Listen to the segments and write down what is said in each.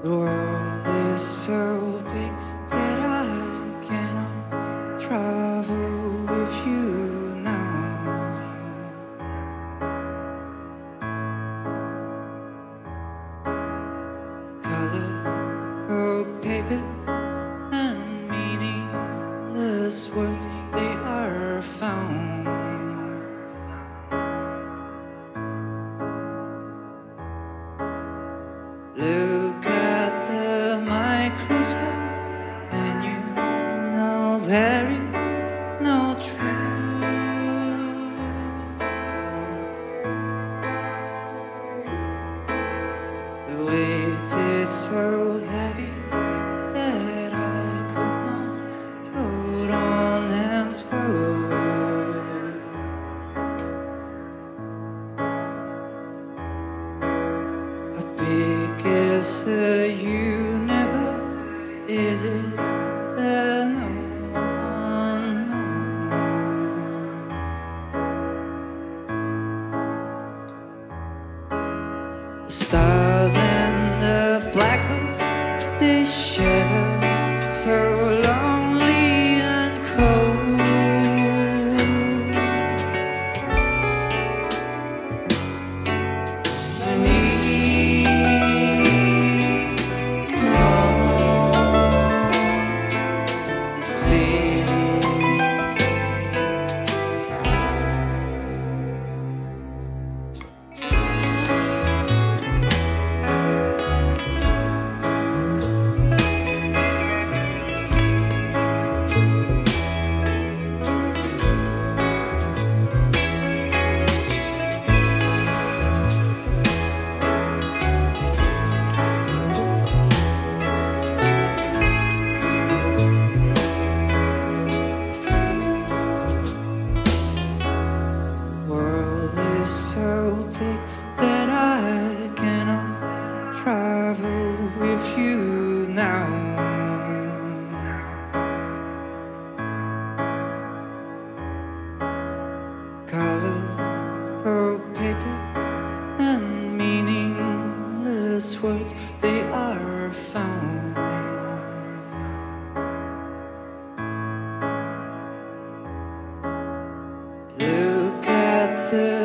The world is so big that I cannot travel with you so heavy that I could not float on and float. How big is the universe? Is it the unknown? Stars Colorful papers and meaningless words, they are found. Look at the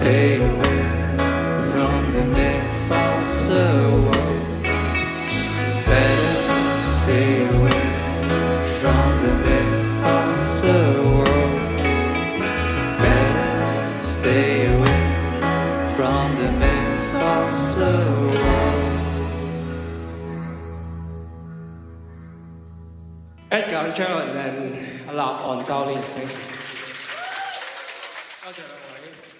Stay away from the myth of the world. Better stay away from the myth of the world. Better stay away from the myth of the world. Edgar and on. Thank you.